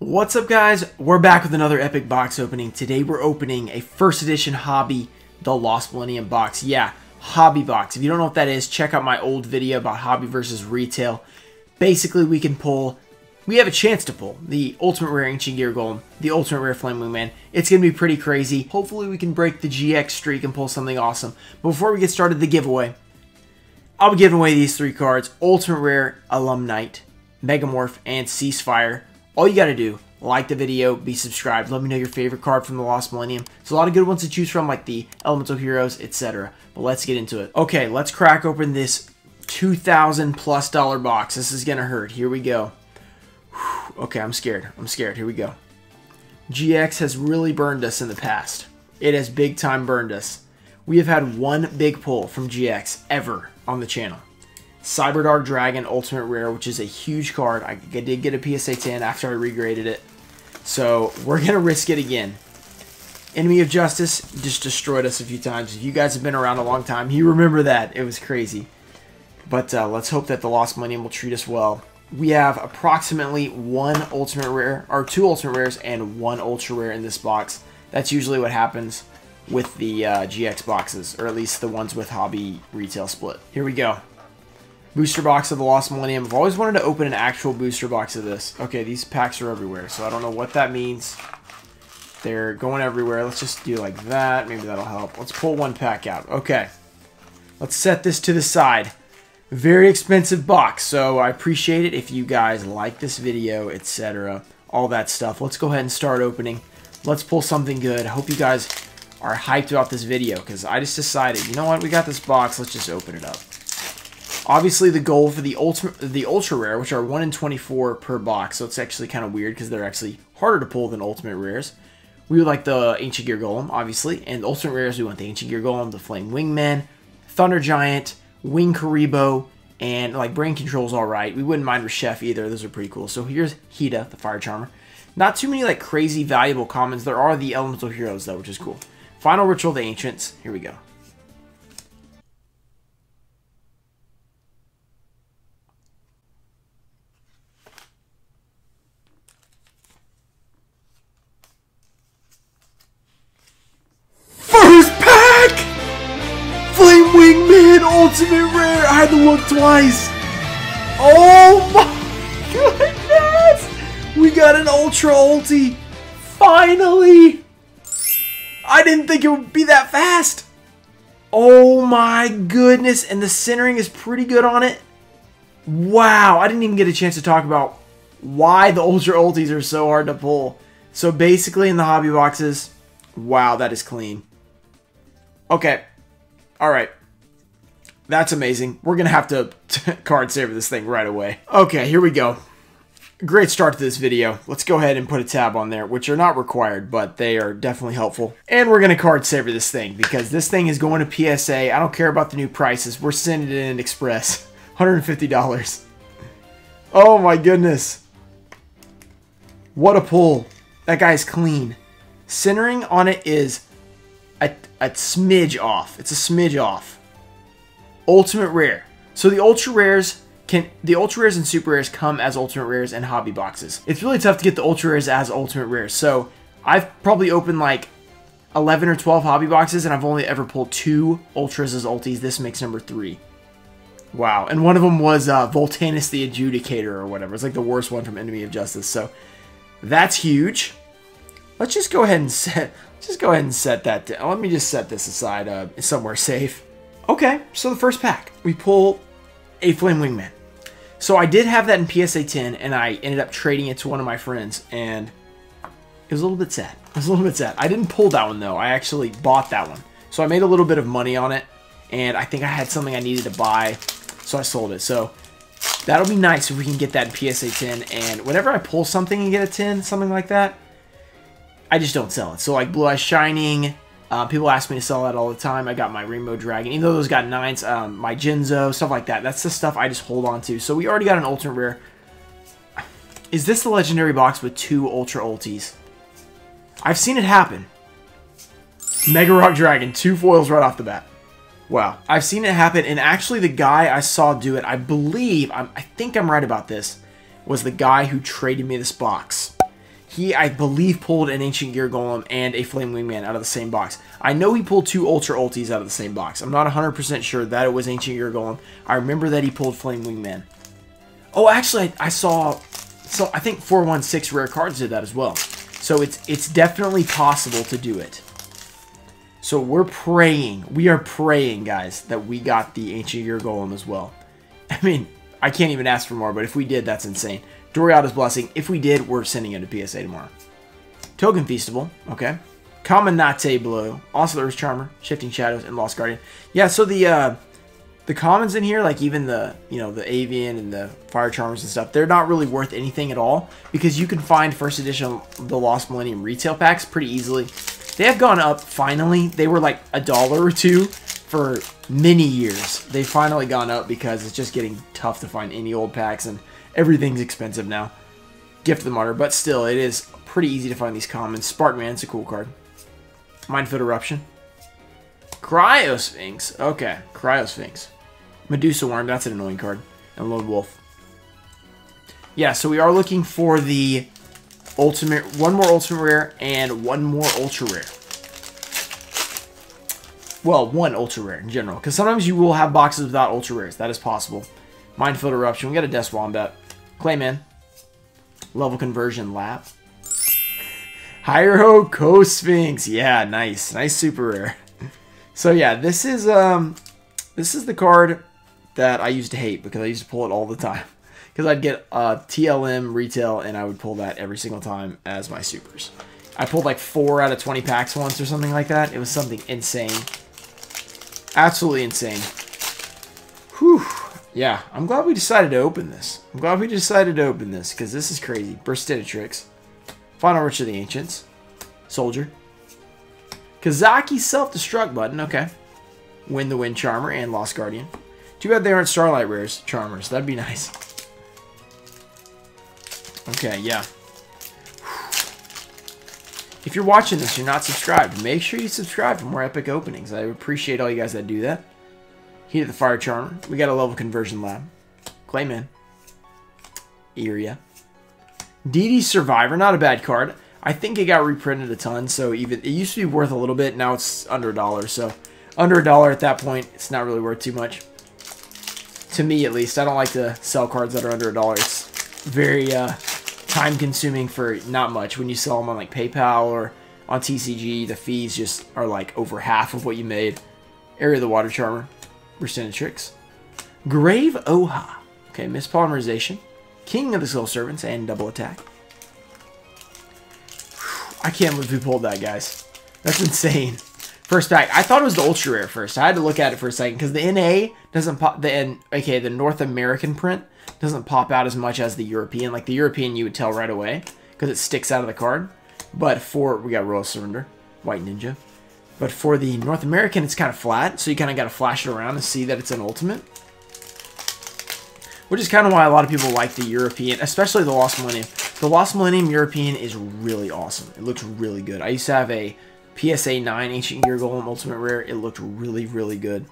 What's up guys? We're back with another epic box opening. Today we're opening a first edition hobby, the Lost Millennium box. Yeah, hobby box. If you don't know what that is, check out my old video about hobby versus retail. Basically, we can pull, we have a chance to pull the Ultimate Rare Ancient Gear Golem, the Ultimate Rare Flame Wingman. It's going to be pretty crazy. Hopefully we can break the GX streak and pull something awesome. Before we get started, the giveaway. I'll be giving away these three cards, Ultimate Rare Alumnite, Megamorph, and Ceasefire all you got to do, like the video, be subscribed, let me know your favorite card from the Lost Millennium. There's a lot of good ones to choose from, like the Elemental Heroes, etc. But let's get into it. Okay, let's crack open this 2000 plus dollar box. This is going to hurt. Here we go. Whew. Okay, I'm scared. I'm scared. Here we go. GX has really burned us in the past. It has big time burned us. We have had one big pull from GX ever on the channel. Cyberdark Dragon Ultimate Rare, which is a huge card. I did get a PSA 10 after I regraded it. So we're going to risk it again. Enemy of Justice just destroyed us a few times. If you guys have been around a long time, you remember that. It was crazy. But uh, let's hope that the Lost Millennium will treat us well. We have approximately one Ultimate Rare, or two Ultimate Rares, and one Ultra Rare in this box. That's usually what happens with the uh, GX boxes, or at least the ones with Hobby Retail Split. Here we go. Booster box of the Lost Millennium. I've always wanted to open an actual booster box of this. Okay, these packs are everywhere, so I don't know what that means. They're going everywhere. Let's just do like that. Maybe that'll help. Let's pull one pack out. Okay. Let's set this to the side. Very expensive box, so I appreciate it if you guys like this video, etc. All that stuff. Let's go ahead and start opening. Let's pull something good. I hope you guys are hyped about this video, because I just decided, you know what, we got this box, let's just open it up. Obviously, the goal for the ultra the ultra rare, which are one in twenty four per box, so it's actually kind of weird because they're actually harder to pull than ultimate rares. We would like the ancient gear golem, obviously, and ultimate rares we want the ancient gear golem, the flame wingman, thunder giant, Winged Kuriboh, and like brain control's all right. We wouldn't mind Reshef either; those are pretty cool. So here's Hiita, the fire charmer. Not too many like crazy valuable commons. There are the elemental heroes though, which is cool. Final ritual of the ancients. Here we go. Twice. Oh my goodness. We got an ultra ulti. Finally. I didn't think it would be that fast. Oh my goodness. And the centering is pretty good on it. Wow. I didn't even get a chance to talk about why the ultra ultis are so hard to pull. So basically in the hobby boxes, wow, that is clean. Okay. All right. That's amazing. We're going to have to card saver this thing right away. Okay, here we go. Great start to this video. Let's go ahead and put a tab on there, which are not required, but they are definitely helpful. And we're going to card saver this thing because this thing is going to PSA. I don't care about the new prices. We're sending it in express. $150. Oh my goodness. What a pull. That guy's clean. Centering on it is a, a smidge off. It's a smidge off. Ultimate Rare. So the Ultra Rares can the Ultra Rares and Super Rares come as Ultimate Rares and hobby boxes. It's really tough to get the Ultra Rares as Ultimate Rares. So I've probably opened like 11 or 12 hobby boxes and I've only ever pulled two Ultras as Ultis. This makes number three. Wow. And one of them was uh, Voltanis the Adjudicator or whatever. It's like the worst one from Enemy of Justice. So that's huge. Let's just go ahead and set just go ahead and set that. Let me just set this aside uh, somewhere safe. Okay, so the first pack, we pull a Flame Wingman. So I did have that in PSA 10, and I ended up trading it to one of my friends, and it was a little bit sad. It was a little bit sad. I didn't pull that one, though. I actually bought that one. So I made a little bit of money on it, and I think I had something I needed to buy, so I sold it. So that'll be nice if we can get that in PSA 10, and whenever I pull something and get a 10, something like that, I just don't sell it. So like Blue Eye Shining, uh, people ask me to sell that all the time. I got my Rainbow Dragon, even though those got nines, um, my Jinzo, stuff like that. That's the stuff I just hold on to. So we already got an Ultra Rare. Is this the legendary box with two Ultra Ultis? I've seen it happen. Mega Rock Dragon, two foils right off the bat. Wow. I've seen it happen, and actually the guy I saw do it, I believe, I'm, I think I'm right about this, was the guy who traded me this box. He, I believe, pulled an Ancient Gear Golem and a Flame Wingman out of the same box. I know he pulled two Ultra Ultis out of the same box. I'm not 100% sure that it was Ancient Gear Golem. I remember that he pulled Flame Wingman. Oh, actually, I, I saw, so I think 416 rare cards did that as well. So it's it's definitely possible to do it. So we're praying, we are praying, guys, that we got the Ancient Gear Golem as well. I mean, I can't even ask for more, but if we did, that's insane. Doriado's Blessing. If we did, we're sending it to PSA tomorrow. Token Feastevil. Okay. Commandante Blue. Oscillator's Charmer. Shifting Shadows. And Lost Guardian. Yeah, so the uh, the commons in here, like even the, you know, the Avian and the Fire Charmers and stuff, they're not really worth anything at all because you can find first edition of the Lost Millennium retail packs pretty easily. They have gone up finally. They were like a dollar or two for many years. They've finally gone up because it's just getting tough to find any old packs and everything's expensive now. Gift of the Martyr, but still, it is pretty easy to find these commons. Sparkman's a cool card. Minefield Eruption. Criosphinx. Okay, Criosphinx. Medusa Worm, that's an annoying card. And Lone Wolf. Yeah, so we are looking for the ultimate, one more ultimate rare and one more ultra rare. Well, one ultra rare in general, because sometimes you will have boxes without ultra rares. That is possible. Minefield Eruption. We got a Death Wombat. Clayman. Level Conversion Lab. Hyro Co Sphinx. Yeah, nice. Nice super rare. So yeah, this is um this is the card that I used to hate because I used to pull it all the time. Because I'd get uh, TLM retail and I would pull that every single time as my supers. I pulled like 4 out of 20 packs once or something like that. It was something insane. Absolutely insane. Whew. Yeah, I'm glad we decided to open this. I'm glad we decided to open this, because this is crazy. Burstinatrix. Final Ritual of the Ancients. Soldier. Kozaky Self-Destruct button, okay. Wynn the Wind Charmer and Lost Guardian. Too bad they aren't Starlight Rares Charmers. That'd be nice. Okay, yeah. If you're watching this, you're not subscribed, make sure you subscribe for more epic openings. I appreciate all you guys that do that. Hiita of the Fire Charmer. We got a level conversion lab. Clayman. Eria. DD Survivor, not a bad card. I think it got reprinted a ton, so even it used to be worth a little bit. Now it's under a dollar, so under a dollar at that point, it's not really worth too much. To me, at least, I don't like to sell cards that are under a dollar. It's very uh, time-consuming for not much. When you sell them on like PayPal or on TCG, the fees just are like over half of what you made. Eria of the Water Charmer. Burstinatrix. Grave Ohja. Okay, Mispolymerization. King of the Skull Servants and Double Attack. I can't believe we pulled that, guys. That's insane. First pack. I thought it was the Ultra Rare first. I had to look at it for a second because the NA doesn't pop. The N, okay, the North American print doesn't pop out as much as the European. Like the European, you would tell right away because it sticks out of the card. But for we got Royal Surrender, White Ninja. But for the North American, it's kind of flat, so you kind of got to flash it around to see that it's an ultimate. Which is kind of why a lot of people like the European, especially the Lost Millennium. The Lost Millennium European is really awesome. It looks really good. I used to have a PSA 9 Ancient Gear Golem Ultimate Rare. It looked really, really good.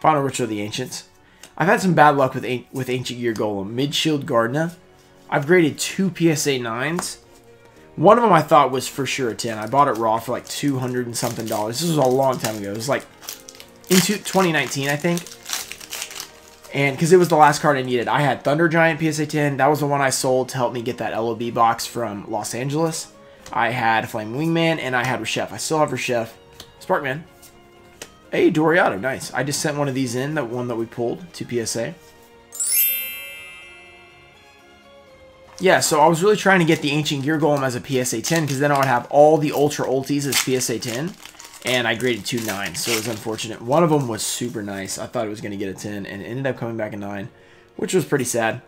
Final Ritual of the Ancients. I've had some bad luck with with Ancient Gear Golem. Mid Shield Gardna. I've graded two PSA 9s one of them I thought was for sure a 10. I bought it raw for like 200 and something dollars. This was a long time ago. It was like into 2019, I think. And because it was the last card I needed. I had Thunder Giant PSA 10. That was the one I sold to help me get that LOB box from Los Angeles. I had Flame Wingman and I had Reshef. I still have Reshef. Sparkman. Hey, Doriado. Nice. I just sent one of these in, that one that we pulled to PSA. Yeah, so I was really trying to get the Ancient Gear Golem as a PSA 10 because then I would have all the Ultra Ultis as PSA 10. And I graded two 9s, so it was unfortunate. One of them was super nice. I thought it was going to get a 10 and it ended up coming back a 9, which was pretty sad.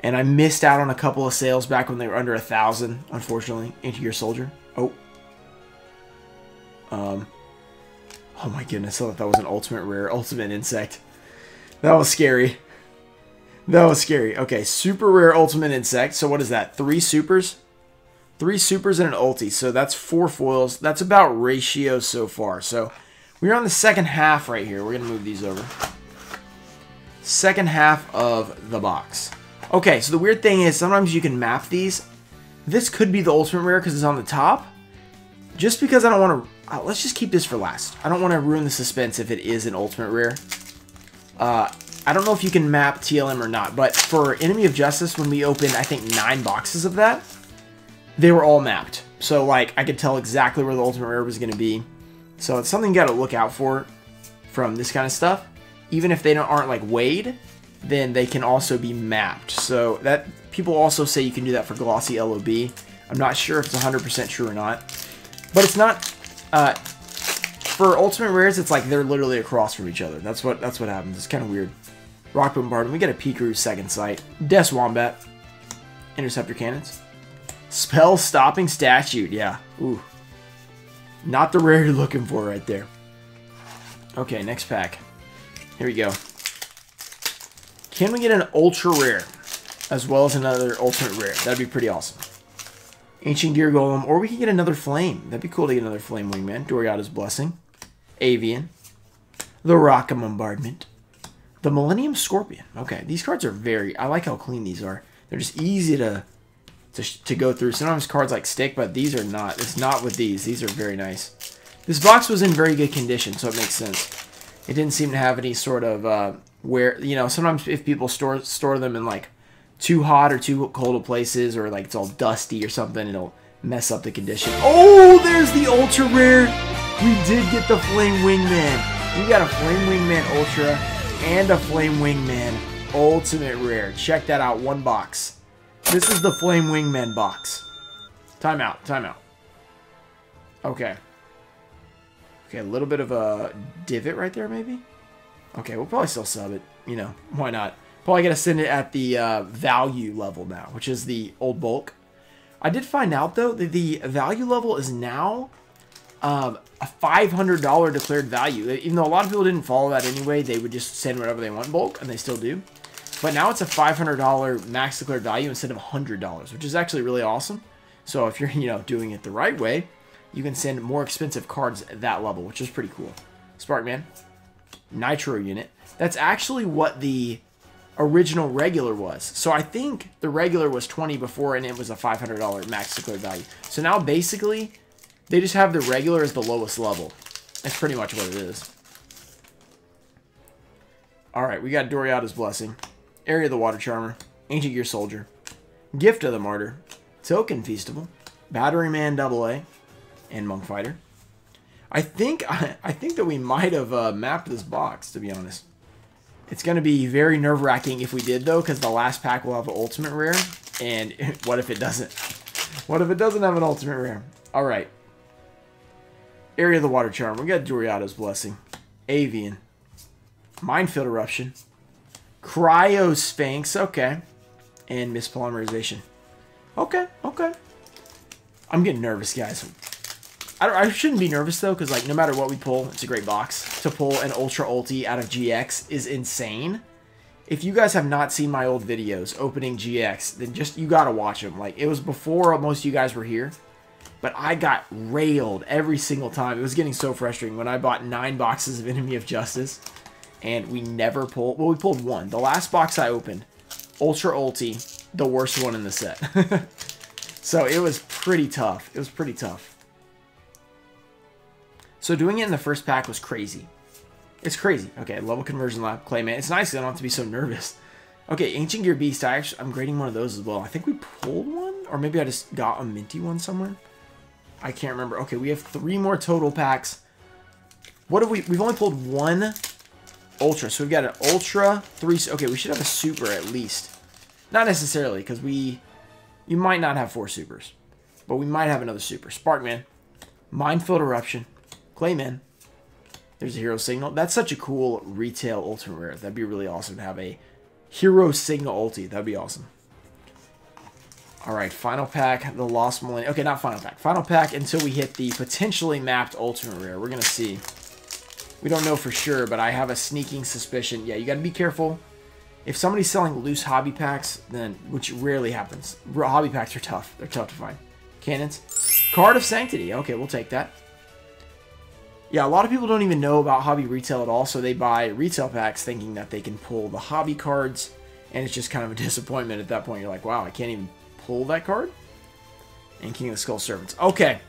And I missed out on a couple of sales back when they were under a 1,000, unfortunately. Ancient Gear Soldier. Oh. Um. Oh my goodness, I thought that was an ultimate rare, ultimate insect. That was scary. That was scary. Okay, super rare ultimate insect. So what is that? Three supers? Three supers and an ulti. So that's four foils. That's about ratio so far. So we're on the second half right here. We're going to move these over. Second half of the box. Okay, so the weird thing is sometimes you can map these This could be the ultimate rare because it's on the top. Just because I don't want to... Uh, let's just keep this for last. I don't want to ruin the suspense if it is an ultimate rare. Uh, I don't know if you can map TLM or not, but for Enemy of Justice, when we opened, I think, nine boxes of that, they were all mapped. So, like, I could tell exactly where the ultimate rare was going to be. So it's something you got to look out for from this kind of stuff. Even if they don't, aren't, like, weighed, then they can also be mapped. So that people also say you can do that for glossy LOB. I'm not sure if it's 100% true or not. But it's not... Uh, for ultimate rares, it's like they're literally across from each other. That's what that's what happens. It's kind of weird. Rock Bombardment. We get a Pikeru's second sight. Death Wombat. Interceptor Cannons. Spell Stopping Statute. Yeah. Ooh. Not the rare you're looking for right there. Okay, next pack. Here we go. Can we get an ultra rare as well as another ultimate rare? That'd be pretty awesome. Ancient Gear Golem, or we can get another Flame. That'd be cool to get another Flame Wingman. Doriado's Blessing. Avian. The Rock Bombardment. The Millennium Scorpion. Okay, these cards are very... I like how clean these are. They're just easy to, to, to go through. Sometimes cards like stick, but these are not. It's not with these. These are very nice. This box was in very good condition, so it makes sense. It didn't seem to have any sort of... Uh, where you know sometimes if people store store them in like too hot or too cold of places or like it's all dusty or something it'll mess up the condition oh there's the ultra rare we did get the flame wingman we got a flame wingman ultra and a flame wingman ultimate rare check that out one box this is the flame wingman box timeout timeout okay okay a little bit of a divot right there maybe Okay, we'll probably still sub it. You know, why not? Probably going to send it at the uh, value level now, which is the old bulk. I did find out, though, that the value level is now um, a $500 declared value. Even though a lot of people didn't follow that anyway, they would just send whatever they want bulk, and they still do. But now it's a $500 max declared value instead of $100, which is actually really awesome. So if you're, you know, doing it the right way, you can send more expensive cards at that level, which is pretty cool. Sparkman, nitro unit. That's actually what the original regular was. So I think the regular was 20 before and it was a $500 max declared value. So now basically they just have the regular as the lowest level. That's pretty much what it is. Alright, we got Doriado's Blessing, Eria of the Water Charmer, Ancient Gear Soldier, Gift of the Martyr, Token Feastevil, Battery Man AA, and Monk Fighter. I think I, I think that we might have uh, mapped this box, to be honest. It's going to be very nerve-wracking if we did, though, because the last pack will have an ultimate rare. And what if it doesn't? What if it doesn't have an ultimate rare? All right. Eria of the Water Charm. We got Doriado's Blessing. Avian. Minefield Eruption. Criosphinx. Okay. And Mispolymerization. Okay, okay. I'm getting nervous, guys. I, I shouldn't be nervous though, because like no matter what we pull, it's a great box. To pull an Ultra Ulti out of GX is insane. If you guys have not seen my old videos opening GX, then just you gotta watch them. Like it was before most of you guys were here, but I got railed every single time. It was getting so frustrating when I bought nine boxes of Enemy of Justice, and we never pulled. Well, we pulled one. The last box I opened, Ultra Ulti, the worst one in the set. so it was pretty tough. It was pretty tough. So doing it in the first pack was crazy. It's crazy. Okay, level conversion lab, Clayman. It's nice I don't have to be so nervous. Okay, Ancient Gear Beast. I actually, I'm grading one of those as well. I think we pulled one, or maybe I just got a minty one somewhere. I can't remember. Okay, we have three more total packs. What have we? We've only pulled one Ultra, so we've got an Ultra, three. Okay, we should have a Super at least. Not necessarily, because we, you might not have four Supers, but we might have another Super. Sparkman, Minefield Eruption, Clayman. There's a hero signal. That's such a cool retail Ultra rare. That'd be really awesome to have a hero signal ulti. That'd be awesome. Alright, final pack, the Lost Millennium. Okay, not final pack. Final pack until we hit the potentially mapped ultimate rare. We're going to see. We don't know for sure, but I have a sneaking suspicion. Yeah, you got to be careful. If somebody's selling loose hobby packs, then which rarely happens. Hobby packs are tough. They're tough to find. Cannons. Card of Sanctity. Okay, we'll take that. Yeah, a lot of people don't even know about hobby retail at all, so they buy retail packs thinking that they can pull the hobby cards, and it's just kind of a disappointment at that point. You're like, wow, I can't even pull that card? and King of the Skull Servants. Okay.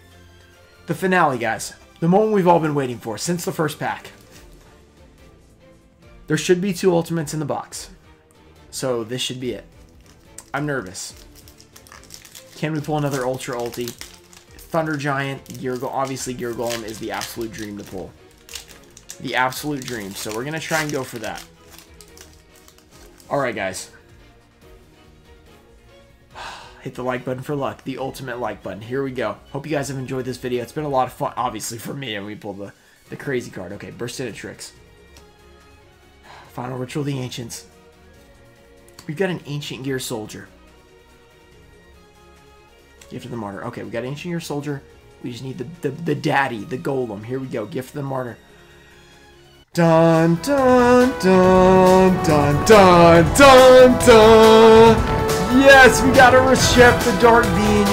The finale, guys. The moment we've all been waiting for since the first pack. There should be two ultimates in the box. So this should be it. I'm nervous. Can we pull another Ultra Ulti? Thunder Giant, Gear obviously Gear Golem is the absolute dream to pull. The absolute dream. So we're going to try and go for that. Alright, guys. Hit the like button for luck. The ultimate like button. Here we go. Hope you guys have enjoyed this video. It's been a lot of fun, obviously, for me. And we pulled the, the crazy card. Okay, Burstinatrix. Final Ritual of the Ancients. We've got an Ancient Gear Soldier. Gift of the Martyr. Okay, we got Ancient Gear Soldier. We just need the, the, the daddy, the golem. Here we go. Gift of the Martyr. Dun dun dun dun dun dun dun. Yes, we got a Reshef the Dark Being.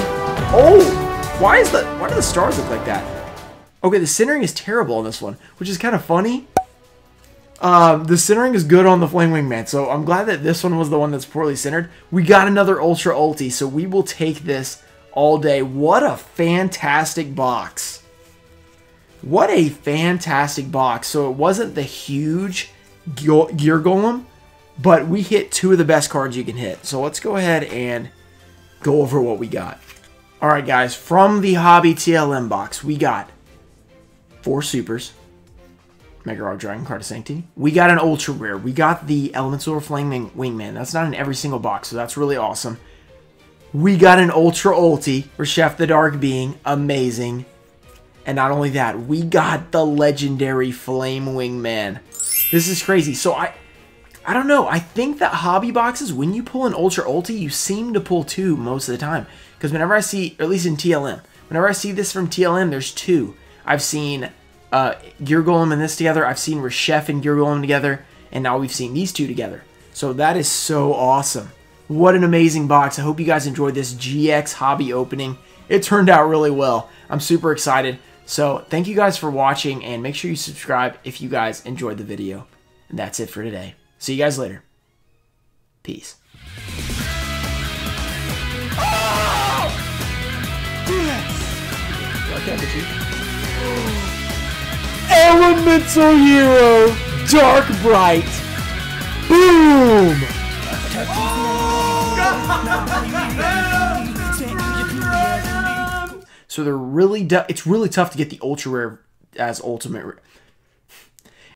Oh, why is the why do the stars look like that? Okay, the centering is terrible on this one, which is kind of funny. Um, the centering is good on the Flame Wingman, so I'm glad that this one was the one that's poorly centered. We got another Ultra Ulti, so we will take this all day. What a fantastic box. What a fantastic box. So it wasn't the huge Gear Golem, but we hit two of the best cards you can hit. So let's go ahead and go over what we got. Alright guys, from the Hobby TLM box, we got four supers. Mega Rock Dragon Card of Sanctity. We got an ultra rare. We got the Elemental Flaming Wingman. That's not in every single box, so that's really awesome. We got an Ultra Ulti Reshef the Dark Being. Amazing. And not only that, we got the legendary Flame Wingman. This is crazy. So I I don't know. I think that hobby boxes, when you pull an Ultra Ulti, you seem to pull two most of the time. Because whenever I see, or at least in TLM, whenever I see this from TLM, there's two. I've seen uh, Gear Golem and this together. I've seen Reshef and Gear Golem together. And now we've seen these two together. So that is so awesome. What an amazing box. I hope you guys enjoyed this GX hobby opening. It turned out really well. I'm super excited. So thank you guys for watching and make sure you subscribe if you guys enjoyed the video. And that's it for today. See you guys later. Peace. Elemental Hero Dark Bright Boom! so they're really it's really tough to get the ultra rare as ultimate